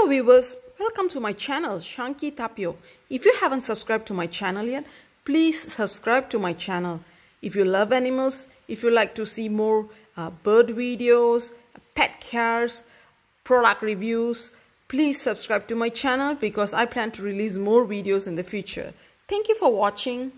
Hello viewers, welcome to my channel Shanky Tapio. If you haven't subscribed to my channel yet, please subscribe to my channel. If you love animals, if you like to see more uh, bird videos, pet cares, product reviews, please subscribe to my channel because I plan to release more videos in the future. Thank you for watching.